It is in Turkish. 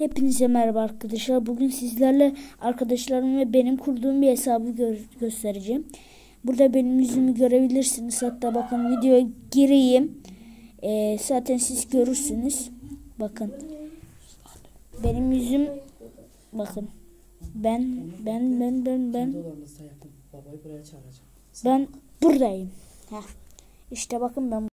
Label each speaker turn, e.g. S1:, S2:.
S1: Hepinize merhaba arkadaşlar. Bugün sizlerle arkadaşlarım ve benim kurduğum bir hesabı gö göstereceğim. Burada benim yüzümü görebilirsiniz. Hatta bakın videoya gireyim. Ee, zaten siz görürsünüz. Bakın. Benim yüzüm bakın. Ben ben ben ben ben ben buradayım. Heh. İşte bakın ben